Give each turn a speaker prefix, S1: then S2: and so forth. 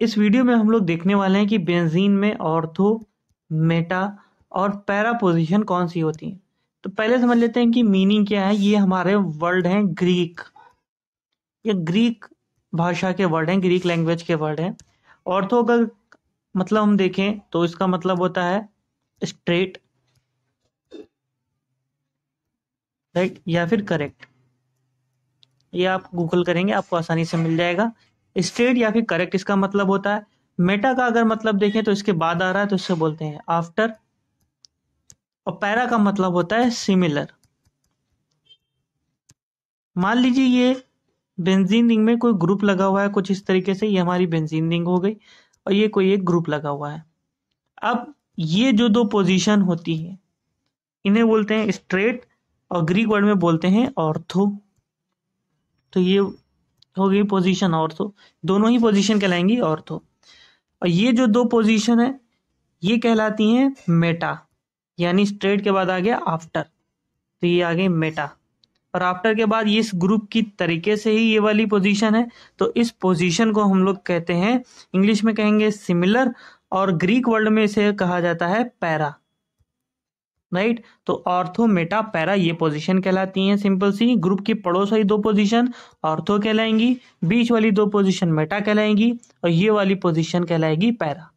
S1: इस वीडियो में हम लोग देखने वाले हैं कि बेंजीन में ऑर्थो, मेटा और पैरा पोजीशन कौन सी होती है। तो पहले समझ लेते हैं कि मीनिंग क्या है। ये हमारे वर्ड हैं ग्रीक। ये ग्रीक भाषा के वर्ड हैं, ग्रीक लैंग्वेज के वर्ड हैं। ऑर्थो का मतलब हम देखें तो इसका मतलब होता है स्ट्रेट, राइट, या फिर करेक्ट। ये आप गूगल करेंगे, आपको आसानी से मिल जाएगा। स्ट्रेट या फिर करेक्ट, इसका मतलब होता है, मेटा का अगर मतलब देखें तो इसके बाद आ रहा है तो इससे बोलते हैं आफ्टर और पैरा का मतलब होता है सिमिलर मान लीजिए ये बेंजीन रिंग में कोई ग्रुप लगा हुआ है, कुछ इस तरीके से, ये हमारी बेंजीन रिंग हो गई, और ये कोई एक ग्रुप लगा हुआ है। अब ये जो दो पोजीशन होती है, इन्हें बोलते हैं स्ट्रेट और ग्रीक वर्ड में बोलते हैं ऑर्थो तो ये हो गई पोजीशन ऑर्थो दोनों ही पोजीशन कहलाएँगी ऑर्थो और ये जो दो पोजीशन है, ये कहलाती हैं मेटा यानी स्ट्रेट के बाद आ गया आफ्टर तो ये आ गई मेटा और आफ्टर के बाद ये इस ग्रुप की तरीके से ही ये वाली पोजीशन है। तो इस पोजीशन को हम लोग कहते हैं इंग्लिश में कहेंगे सिमिलर और ग्रीक वर्ल्ड में इसे कहा जाता है पैरा राइट? तो ऑर्थो, मेटा, पैरा, ये पोजीशन कहलाती हैं सिंपल सी। ग्रुप की पड़ोस वाली दो पोजीशन ऑर्थो कहलाएँगी। बीच वाली दो पोजीशन मेटा कहलाएँगी। और ये वाली पोजीशन कहलाएगी पैरा।